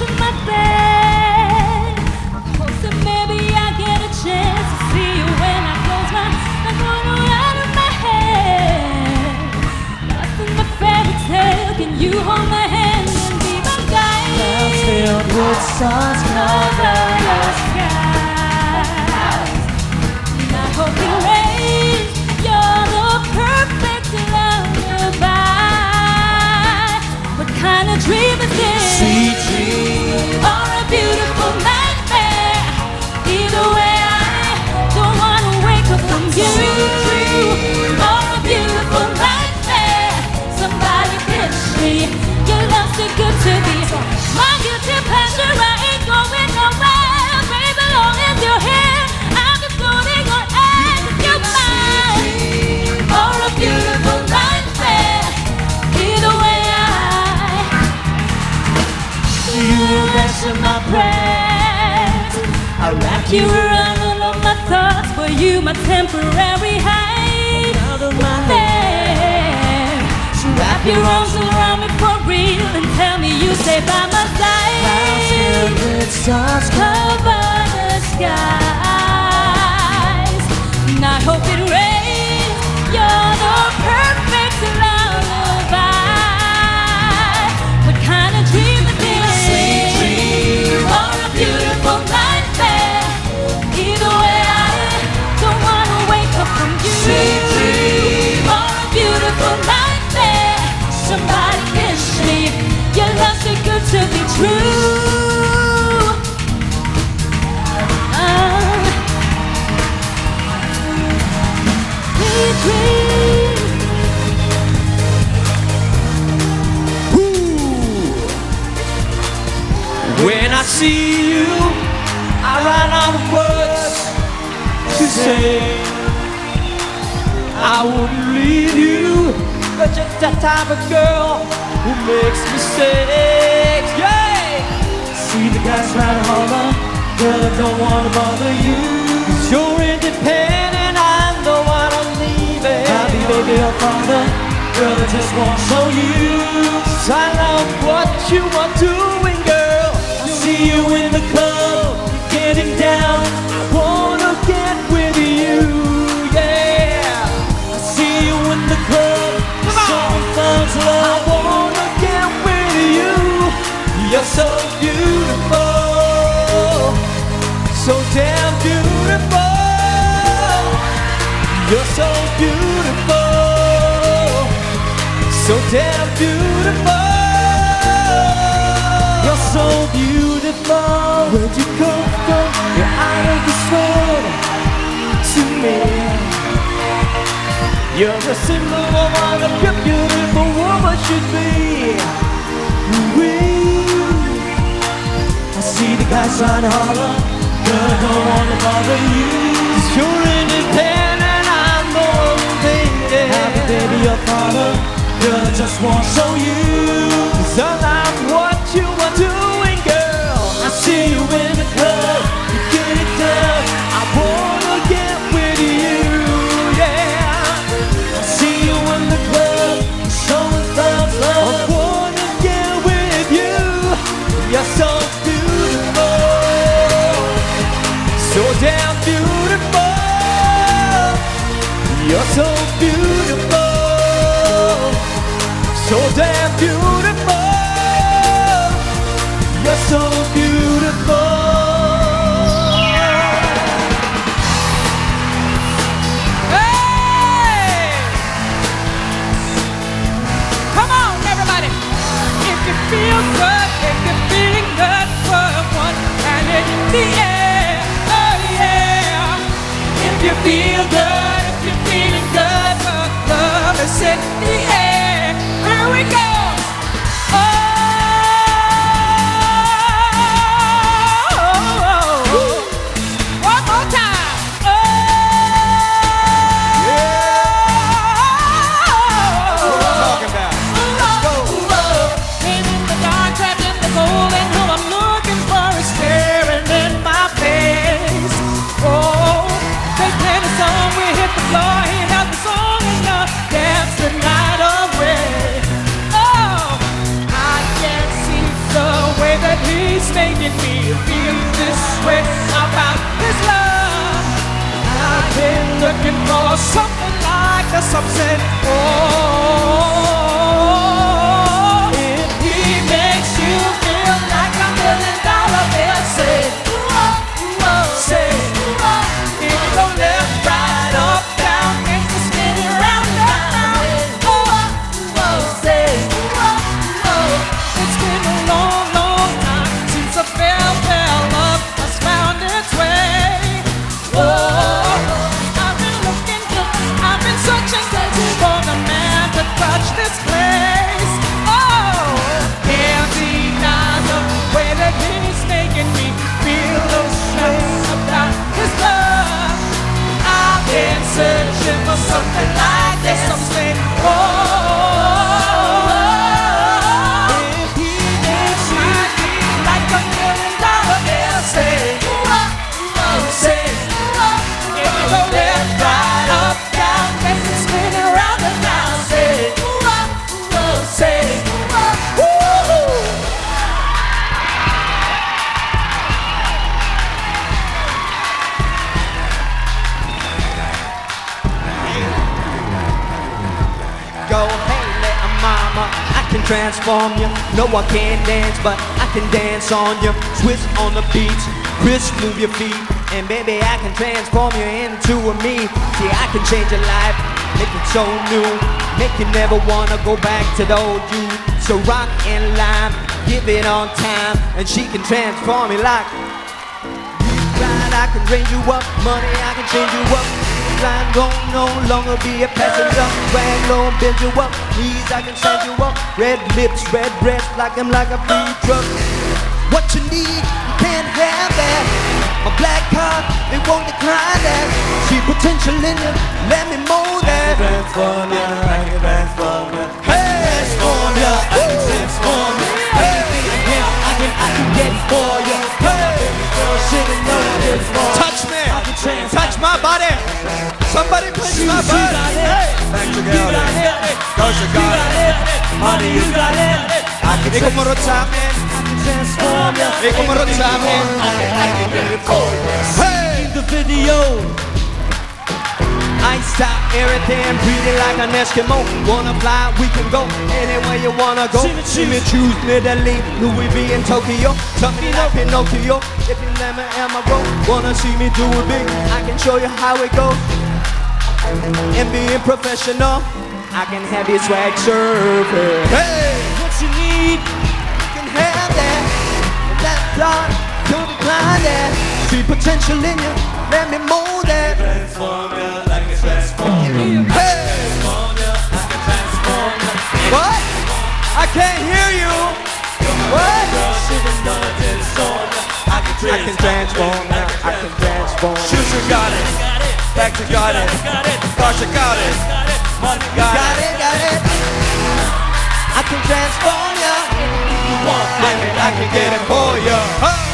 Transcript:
my. I hope that maybe I get a chance to see you when I close my I'm going out can you hold my hand and be my guide? I'm filled with stars, you, my temporary hide. Out of my There. So wrap your arms around me for real and tell me you stay by my side. with stars Cover the skies. And I hope it rains. I see you, I run out of words to say. I wouldn't leave you, but just that type of girl who makes mistakes. Yeah! See the guys trying to holler, girl, I don't wanna bother you. Cause you're independent, I'm the one I'm leaving. I'll be baby your father, girl, I just wanna show you. I love what you are doing, you in the club, Where'd you come from? You're out of this world to me. You're a symbol of what a beautiful woman should be. Ooh-wee. I see the guys trying to holler, girl, I don't wanna bother you. Cause you're independent, I'm the one baby. Happy baby, your father, girl, I just wanna beautiful, so damn beautiful. You're so beautiful. Hey! Come on, everybody. If you feel good if you feel good for one and it the air oh, the air if you feel good, love he's making me feel this way about his love. I've been looking for something like a subset. Oh. something can transform you. No, I can't dance, but I can dance on you. Twist on the beat, crisp, move your feet. And baby, I can transform you into a me. See, I can change your life, make it so new. Make you never wanna go back to the old you. So rock and lime, give it on time. And she can transform me like You Right, I can raise you up, money, I can change you up. Line gon' no longer be a passenger. Drag low, build you up. Knees, I can send you up. Red lips, red breath, like I'm like a food truck. What you need, you can't have that. My black card, they won't decline that. See potential in you, let me mold that. Transform ya, I can transform ya. Hey, Transform ya, I can transform ya. Anything I can, I can, I can get it for ya. Somebody my You got it. Hey. Back together. Cause you got it. Honey, you got it. I can E come rozzame, Transform ya. e come rozzame. I can get it for ya. Hey! The video. I stop everything, breathing like an Eskimo. Wanna fly, we can go anywhere you wanna go. See me See me choose Italy, Louis V in Tokyo. Tell me like Pinocchio, if you let me am I roll. Wanna see me do it big, I can show you how it goes. And being professional, I can have you swag surfing. Hey! What you need. You can have that, that thought, don't decline that. See potential in you, let me mold that. Transform ya, like a transformer. Hey! Transform ya, I can transform ya. What? I can't hear you. What? Girl, should've known this on ya. I can transform now. I can transform. Shoes, you got it. Back to got it. Got it. Money got Got it. it, got it. I can transform ya. You want I can, I can get it for ya. Hey!